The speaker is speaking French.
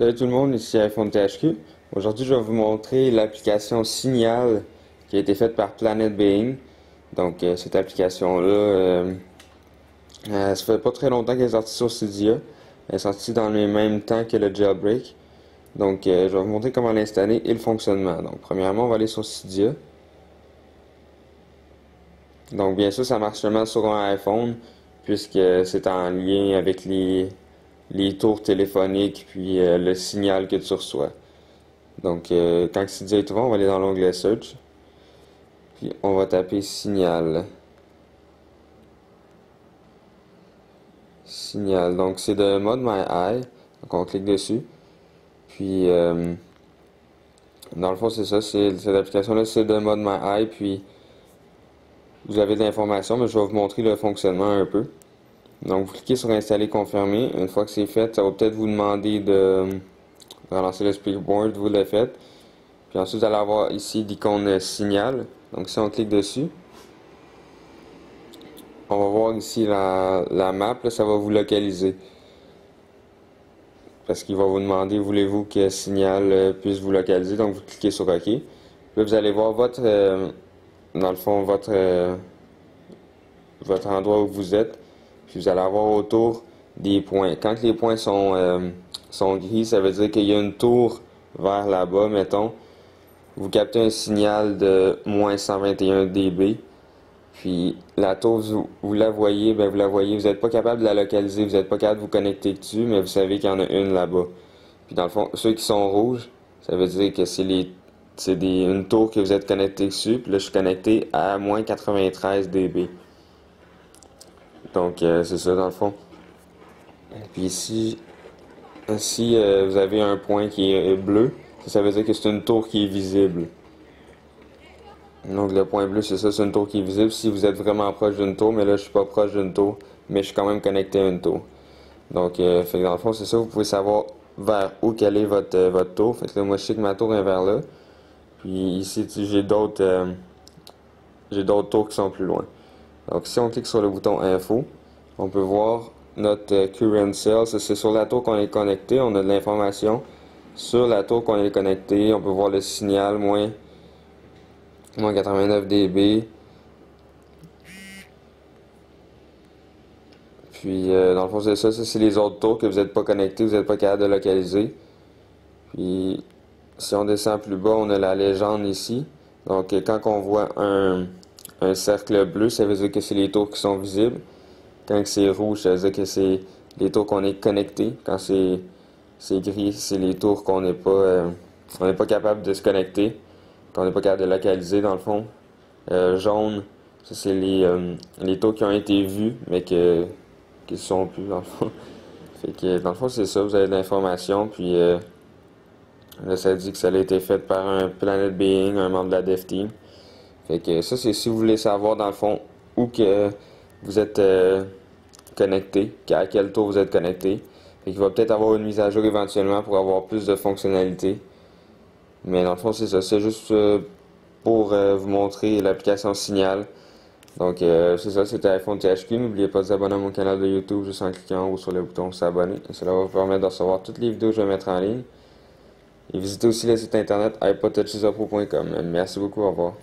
Salut tout le monde, ici iPhone THQ. Aujourd'hui, je vais vous montrer l'application Signal qui a été faite par Planet Being. Donc, euh, cette application-là, euh, euh, ça fait pas très longtemps qu'elle est sortie sur Cydia. Elle est sortie dans le même temps que le jailbreak. Donc, je vais vous montrer comment l'installer et le fonctionnement. Donc, premièrement, on va aller sur Cydia. Donc, bien sûr, ça marche seulement sur un iPhone puisque c'est en lien avec les les tours téléphoniques, puis euh, le signal que tu reçois. Donc, euh, quand c'est dit on va aller dans l'onglet Search, puis on va taper Signal. Signal. Donc, c'est de mode My Eye. Donc, on clique dessus. Puis, euh, dans le fond, c'est ça. Cette application-là, c'est de mode My Eye. Puis, vous avez de l'information, mais je vais vous montrer le fonctionnement un peu. Donc, vous cliquez sur Installer, confirmer. Une fois que c'est fait, ça va peut-être vous demander de, relancer le speakboard. Vous le faites. Puis ensuite, vous allez avoir ici l'icône signal. Donc, si on clique dessus, on va voir ici la, map. ça va vous localiser. Parce qu'il va vous demander, voulez-vous que signal euh, puisse vous localiser. Donc, vous cliquez sur OK. Puis là, vous allez voir votre, euh, dans le fond, votre, euh, votre endroit où vous êtes. Puis vous allez avoir autour des points. Quand les points sont, euh, sont gris, ça veut dire qu'il y a une tour vers là-bas, mettons. Vous captez un signal de moins 121 dB. Puis la tour, vous, la voyez, ben vous la voyez, vous n'êtes pas capable de la localiser, vous n'êtes pas capable de vous connecter dessus, mais vous savez qu'il y en a une là-bas. Puis dans le fond, ceux qui sont rouges, ça veut dire que c'est c'est une tour que vous êtes connecté dessus. Puis là, je suis connecté à moins 93 dB. Donc, euh, c'est ça dans le fond. Puis ici, si euh, vous avez un point qui est bleu, ça, veut dire que c'est une tour qui est visible. Donc le point bleu, c'est ça, c'est une tour qui est visible si vous êtes vraiment proche d'une tour, mais là je suis pas proche d'une tour, mais je suis quand même connecté à une tour. Donc euh, dans le fond, c'est ça, vous pouvez savoir vers où quelle est votre, votre tour. Fait que là, moi je sais que ma tour est vers là. Puis ici, j'ai d'autres j'ai d'autres tours qui sont plus loin. Donc si on clique sur le bouton Info, on peut voir notre euh, current cell. C'est sur la tour qu'on est connecté. On a de l'information sur la tour qu'on est connecté. On peut voir le signal moins, moins 89 dB. Puis, euh, dans le fond, c'est ça. Ça, c'est les autres tours que vous n'êtes pas connectés, vous n'êtes pas capable de localiser. Puis, si on descend plus bas, on a la légende ici. Donc, quand on voit un, un cercle bleu, ça veut dire que c'est les tours qui sont visibles. Quand c'est rouge, ça veut dire que c'est les tours qu'on est connectés. Quand c'est gris, c'est les tours qu'on n'est pas, euh, pas capable de se connecter, qu'on n'est pas capable de localiser dans le fond. Euh, jaune, ça c'est les, euh, les tours qui ont été vus, mais que, qui ne sont plus dans le fond. fait que dans le fond, c'est ça, vous avez de l'information, puis là, ça dit que ça a été fait par un Planet Being, un membre de la Dev Team. Fait ça, c'est si vous voulez savoir dans le fond où que vous êtes euh, connecté, à quel tour vous êtes connecté. Fait va peut-être avoir une mise à jour éventuellement pour avoir plus de fonctionnalités. Mais dans le fond, c'est ça. C'est juste euh, pour euh, vous montrer l'application Signal. Donc, c'est ça, c'était iPhone THQ. N'oubliez pas de vous abonner à mon canal de YouTube juste en cliquant en haut sur le bouton s'abonner. Cela va vous permettre de recevoir toutes les vidéos que je vais mettre en ligne. Et visitez aussi le site internet iPodtouchesupro.com. Merci beaucoup, au revoir.